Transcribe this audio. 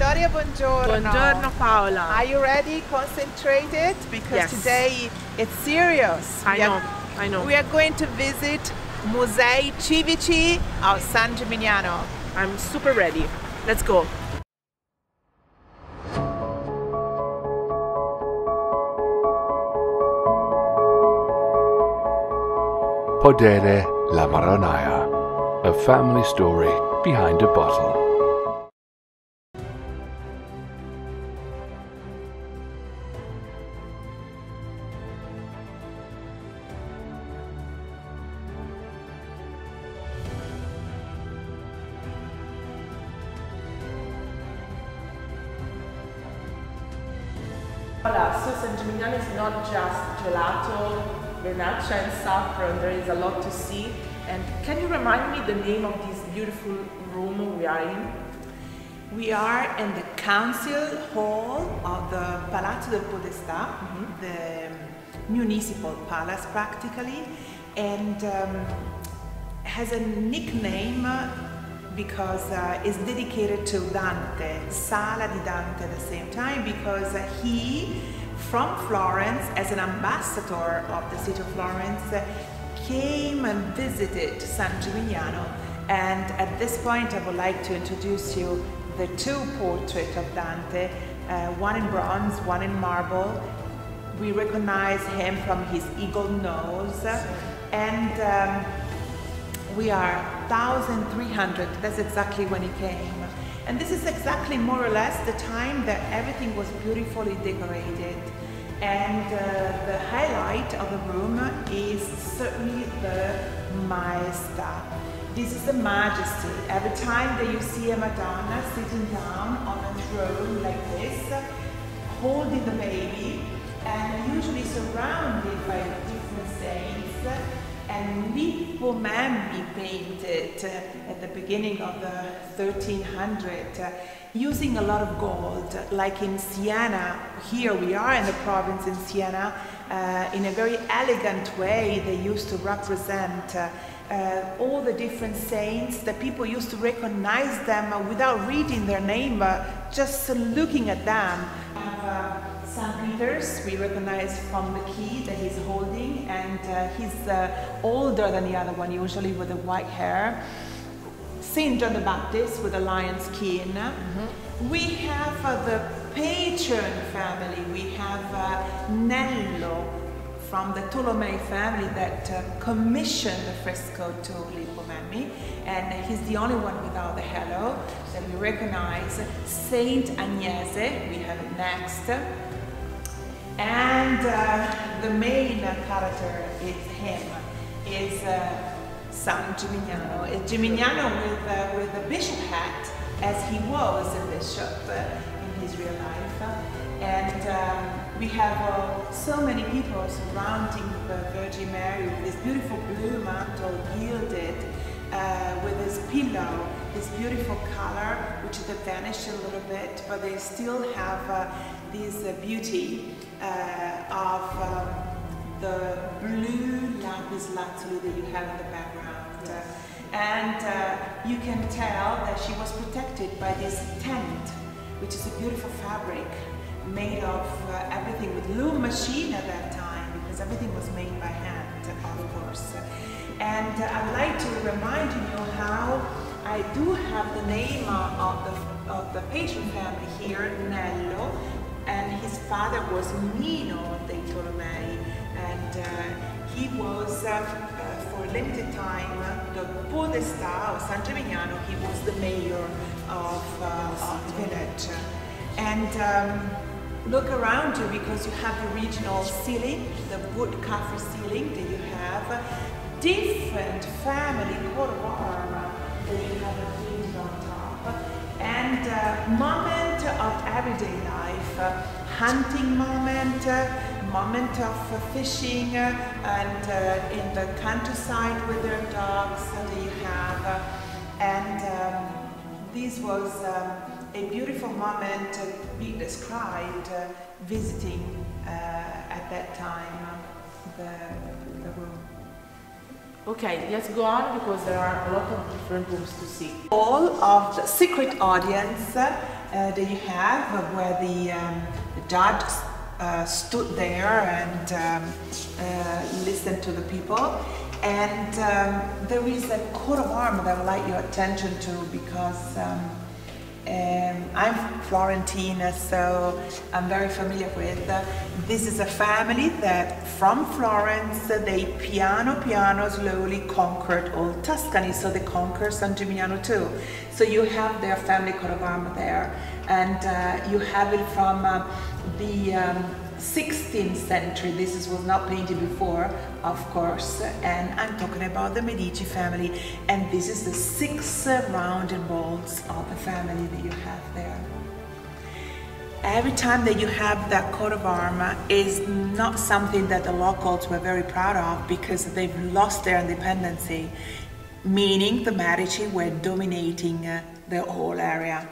Vittoria, buongiorno. Buongiorno Paola. Are you ready? Concentrated? Because Yes. today it's serious. I We are- know, I know. We are going to visit Musei Civici of San Gimignano. I'm super ready. Let's go. Podere La Marronaia, a family story behind a bottle. Paola, so San Gimignano is not just gelato, vernaccia and saffron. There is a lot to see. And can you remind me the name of this beautiful room we are in? We are in the council hall of the Palazzo del Podestà, the municipal palace practically, and um, has a nickname because uh, it's dedicated to Dante, Sala di Dante at the same time, because uh, he, from Florence, as an ambassador of the city of Florence, uh, came and visited San Gimignano. And at this point, I would like to introduce you the two portraits of Dante, uh, one in bronze, one in marble. We recognize him from his eagle nose, and um, we are 1300 that's exactly when he came. And this is exactly more or less the time that everything was beautifully decorated. And uh, the highlight of the room is certainly the maestà this is the majesty. Every time that you see a madonna sitting down on a throne like this holding the baby and usually surrounded by different saints and Lippo Memmi painted uh, at the beginning of the 1300 uh, using a lot of gold. Like in Siena here we are in the province in Siena uh, in a very elegant way they used to represent uh, uh, all the different saints. That people used to recognize them without reading their name just looking at them St. Peter's, we recognize from the key that he's holding, and uh, he's uh, older than the other one, usually with the white hair. Saint John the Baptist with a lion's skin. We have uh, the patron family. We have uh, Nello from the Tolomei family that uh, commissioned the fresco to Lippo Memmi, and he's the only one without the halo that we recognize. Saint Agnese, we have next. And uh, the main character is him, is uh, San Gimignano. Gimignano with, uh, with a bishop hat, as he was a bishop real life. And um, we have uh, so many people surrounding the Virgin Mary with this beautiful blue mantle gilded uh, with this pillow, this beautiful color, which they vanish a little bit, but they still have uh, this uh, beauty uh, of um, the blue lapis lazuli that you have in the background. And uh, you can tell that she was protected by this tent, which is a beautiful fabric made of uh, everything with loom machine at that time, because everything was made by hand, of course. And uh, I'd like to remind you how I do have the name of, the, of the patron family here, Nello, and his father was Nino dei Tolomei, and uh, he was, uh, uh, for a limited time, the Podestà of San Gimignano, he was the mayor of, uh, of village. And um, look around you because you have the regional ceiling, the wood cover ceiling that you have, different family arm that you have a painted on top, and uh, moment of everyday life, uh, hunting moment, uh, moment of fishing, and uh, in the countryside with their dogs that you have, this was um, a beautiful moment being described uh, visiting uh, at that time uh, the, the room. Okay, let's go on because there are a lot of different rooms to see. All of the secret audience uh, that you have where the, um, the judge uh, stood there and um, uh, listened to the people. And um, there is a coat of arms that I would like your attention to because um, um, I'm Florentina, so I'm very familiar with. Uh, this is a family that from Florence, they piano piano slowly conquered all Tuscany, so they conquered San Gimignano too. So you have their family coat of arms there, and uh, you have it from uh, the um, 16th century. This was not painted before, of course, and I'm talking about the Medici family. And this is the six rounded balls of the family that you have there. Every time that you have that coat of armor is not something that the locals were very proud of because they've lost their independency, meaning the Medici were dominating uh, the whole area.